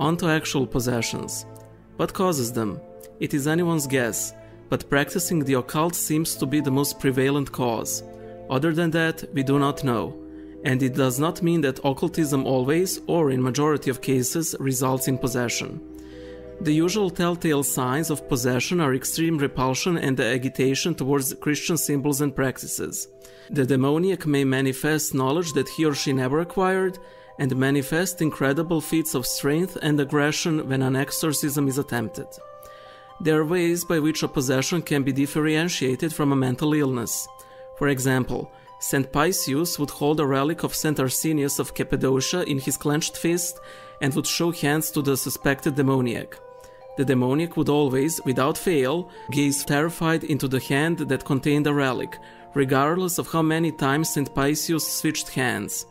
onto actual possessions. What causes them? It is anyone's guess, but practicing the occult seems to be the most prevalent cause. Other than that, we do not know. And it does not mean that occultism always, or in majority of cases, results in possession. The usual telltale signs of possession are extreme repulsion and the agitation towards Christian symbols and practices. The demoniac may manifest knowledge that he or she never acquired, and manifest incredible feats of strength and aggression when an exorcism is attempted. There are ways by which a possession can be differentiated from a mental illness. For example, St. Paisius would hold a relic of St. Arsenius of Cappadocia in his clenched fist and would show hands to the suspected demoniac. The demoniac would always, without fail, gaze terrified into the hand that contained the relic, regardless of how many times St. Paisius switched hands.